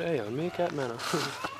Today on Meerkat Manor.